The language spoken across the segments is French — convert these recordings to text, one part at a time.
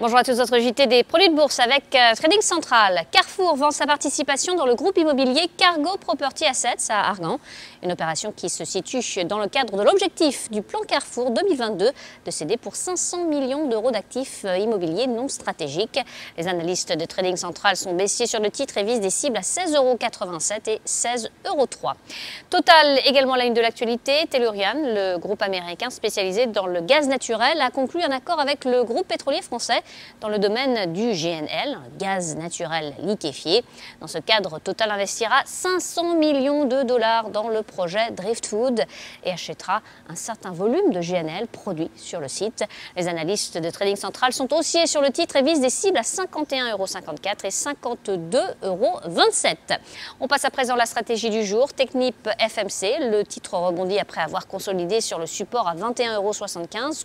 Bonjour à tous, notre JT des produits de bourse avec euh, Trading Central. Carrefour vend sa participation dans le groupe immobilier Cargo Property Assets à Argan. Une opération qui se situe dans le cadre de l'objectif du plan Carrefour 2022 de céder pour 500 millions d'euros d'actifs euh, immobiliers non stratégiques. Les analystes de Trading Central sont baissiers sur le titre et visent des cibles à 16,87 euros et 16,03 euros. Total, également la une de l'actualité, Tellurian, le groupe américain spécialisé dans le gaz naturel, a conclu un accord avec le groupe pétrolier français dans le domaine du GNL, gaz naturel liquéfié. Dans ce cadre, Total investira 500 millions de dollars dans le projet Driftwood et achètera un certain volume de GNL produit sur le site. Les analystes de Trading Central sont haussiers sur le titre et visent des cibles à 51,54 euros et 52,27 euros. On passe à présent à la stratégie du jour. Technip FMC, le titre rebondit après avoir consolidé sur le support à 21,75 euros,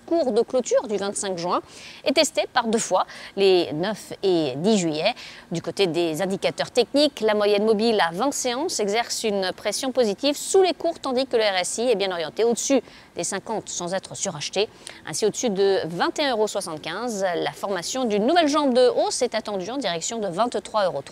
cours de clôture du 25 juin, et testé par deux fois les 9 et 10 juillet. Du côté des indicateurs techniques, la moyenne mobile à 20 séances exerce une pression positive sous les cours tandis que le RSI est bien orienté au-dessus des 50 sans être suracheté. Ainsi au-dessus de 21,75 euros, la formation d'une nouvelle jambe de hausse est attendue en direction de 23,03 euros,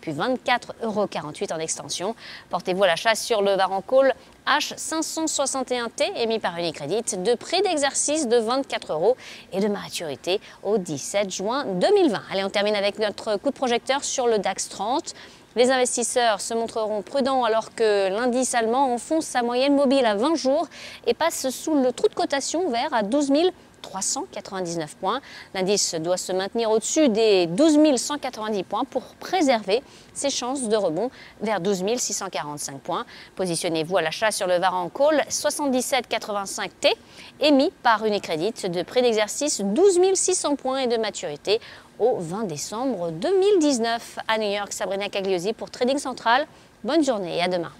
puis 24,48 euros en extension. Portez-vous à l'achat sur le Varan Call H561T émis par Unicredit de prix d'exercice de 24 euros et de maturité au 17 juin 2020. Allez, on termine avec notre coup de projecteur sur le DAX 30. Les investisseurs se montreront prudents alors que l'indice allemand enfonce sa moyenne mobile à 20 jours et passe sous le trou de cotation vert à 12 000 399 points. L'indice doit se maintenir au-desdessus des 12 190 points pour préserver ses chances de rebond vers 12 645 points. Positionnez-vous à l'achat sur le Varan Call 7785T émis par Unicredit de prix d'exercice 12 600 points et de maturité au 20 décembre 2019 à New York. Sabrina Cagliosi pour Trading Central. Bonne journée et à demain.